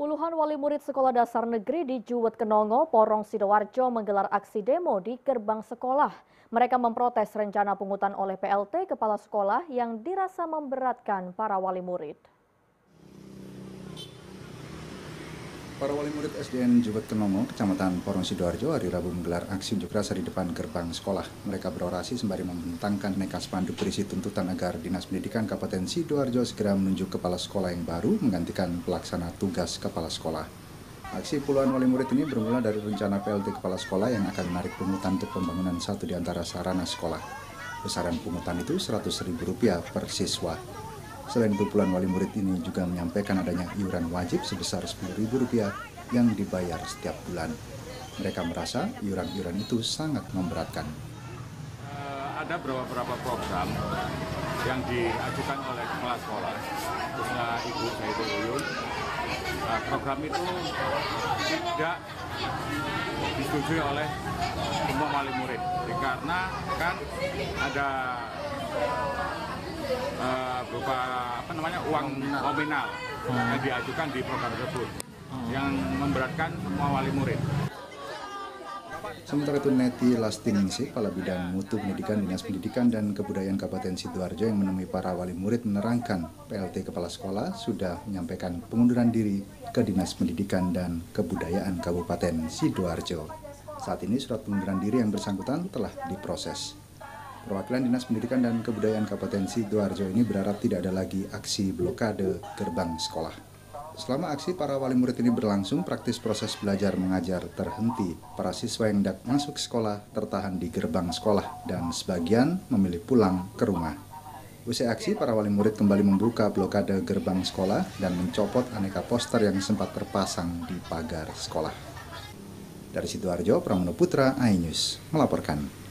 Puluhan wali murid sekolah dasar negeri di Juwet Kenongo, Porong Sidoarjo menggelar aksi demo di gerbang sekolah. Mereka memprotes rencana pungutan oleh PLT kepala sekolah yang dirasa memberatkan para wali murid. Para wali murid SDN Juwet Kenongo, Kecamatan Porong Sidoarjo, hari Rabu menggelar aksi unjuk rasa di depan gerbang sekolah. Mereka berorasi sembari membentangkan neka spanduk berisi tuntutan agar Dinas Pendidikan Kabupaten Sidoarjo segera menunjuk kepala sekolah yang baru menggantikan pelaksana tugas kepala sekolah. Aksi puluhan wali murid ini bermula dari rencana PLT kepala sekolah yang akan menarik pungutan untuk pembangunan satu di antara sarana sekolah. Besaran pungutan itu Rp100.000 per siswa. Selain itu, puluhan wali murid ini juga menyampaikan adanya iuran wajib sebesar Rp10.000 yang dibayar setiap bulan. Mereka merasa iuran-iuran itu sangat memberatkan. Uh, ada beberapa program yang diajukan oleh kepala sekolah, khususnya Ibu Saidul Uyun. Nah, program itu tidak disetujui oleh semua wali murid, karena kan ada uh, namanya uang nominal yang diajukan di program tersebut yang memberatkan semua wali murid. Sementara itu Neti Lastiningsih, Kepala Bidang Mutu Pendidikan Dinas Pendidikan dan Kebudayaan Kabupaten Sidoarjo yang menemui para wali murid menerangkan PLT Kepala Sekolah sudah menyampaikan pengunduran diri ke Dinas Pendidikan dan Kebudayaan Kabupaten Sidoarjo. Saat ini surat pengunduran diri yang bersangkutan telah diproses. Perwakilan Dinas Pendidikan dan Kebudayaan Kabupaten Sidoarjo ini berharap tidak ada lagi aksi blokade gerbang sekolah. Selama aksi para wali murid ini berlangsung, praktis proses belajar mengajar terhenti. Para siswa yang hendak masuk sekolah tertahan di gerbang sekolah dan sebagian memilih pulang ke rumah. Usai aksi, para wali murid kembali membuka blokade gerbang sekolah dan mencopot aneka poster yang sempat terpasang di pagar sekolah. Dari Sidoarjo, Pramono Putra, iNews melaporkan.